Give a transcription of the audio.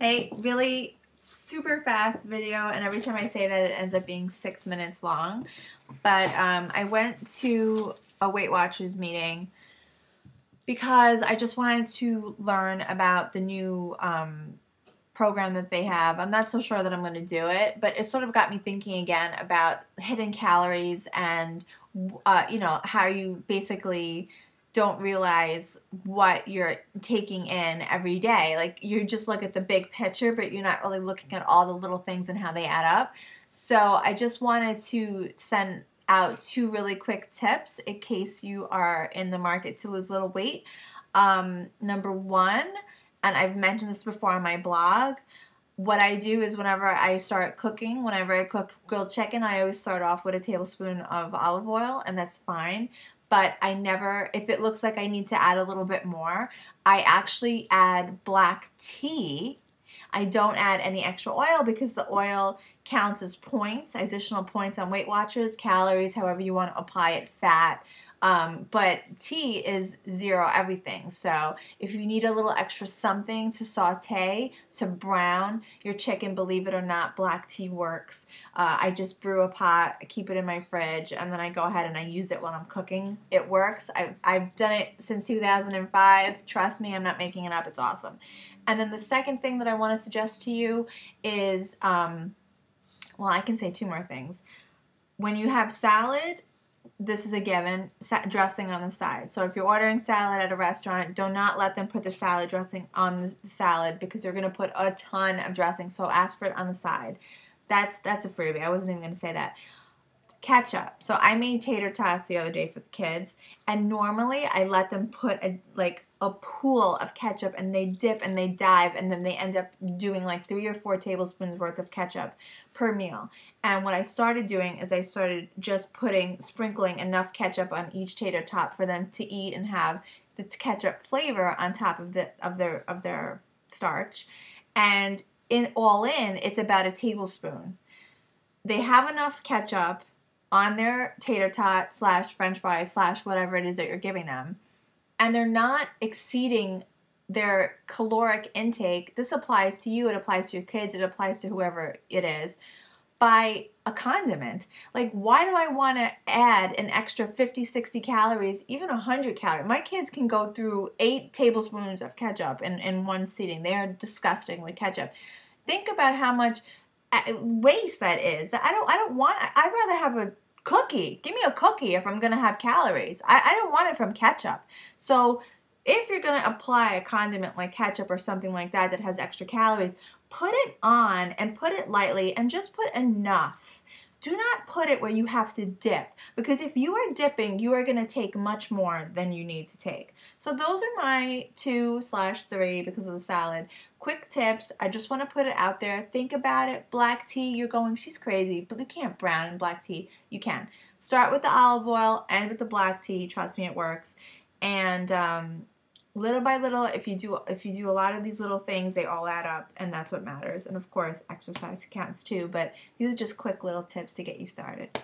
Hey, really super fast video, and every time I say that, it ends up being six minutes long. But um, I went to a Weight Watchers meeting because I just wanted to learn about the new um, program that they have. I'm not so sure that I'm going to do it, but it sort of got me thinking again about hidden calories and, uh, you know, how you basically don't realize what you're taking in every day. Like you just look at the big picture, but you're not really looking at all the little things and how they add up. So I just wanted to send out two really quick tips in case you are in the market to lose a little weight. Um, number one, and I've mentioned this before on my blog, what I do is whenever I start cooking, whenever I cook grilled chicken, I always start off with a tablespoon of olive oil, and that's fine but I never, if it looks like I need to add a little bit more, I actually add black tea. I don't add any extra oil because the oil counts as points, additional points on Weight Watchers, calories, however you want to apply it, fat. Um, but tea is zero everything. So if you need a little extra something to saute, to brown your chicken, believe it or not, black tea works. Uh, I just brew a pot, I keep it in my fridge, and then I go ahead and I use it when I'm cooking. It works. I've, I've done it since 2005. Trust me, I'm not making it up. It's awesome. And then the second thing that I want to suggest to you is, um, well, I can say two more things. When you have salad, this is a given dressing on the side. So if you're ordering salad at a restaurant, do not let them put the salad dressing on the salad because they're going to put a ton of dressing. So ask for it on the side. That's that's a freebie. I wasn't even going to say that. Ketchup. So I made tater tots the other day for the kids, and normally I let them put a like a pool of ketchup and they dip and they dive and then they end up doing like three or four tablespoons worth of ketchup per meal. And what I started doing is I started just putting, sprinkling enough ketchup on each tater tot for them to eat and have the ketchup flavor on top of the of their of their starch. And in all in, it's about a tablespoon. They have enough ketchup on their tater tot slash french fries slash whatever it is that you're giving them and they're not exceeding their caloric intake, this applies to you, it applies to your kids, it applies to whoever it is, by a condiment. Like, why do I want to add an extra 50, 60 calories, even 100 calories? My kids can go through eight tablespoons of ketchup in, in one sitting. They are disgusting with ketchup. Think about how much waste that is. That I don't, I don't want, I'd rather have a cookie. Give me a cookie if I'm to have calories. I, I don't want it from ketchup. So if you're to apply a condiment like ketchup or something like that that has extra calories, put it on and put it lightly and just put enough do not put it where you have to dip because if you are dipping, you are going to take much more than you need to take. So those are my two slash three because of the salad. Quick tips. I just want to put it out there. Think about it. Black tea, you're going, she's crazy, but you can't brown black tea. You can. Start with the olive oil, end with the black tea. Trust me, it works. And um, little by little if you do if you do a lot of these little things they all add up and that's what matters. And of course exercise counts too but these are just quick little tips to get you started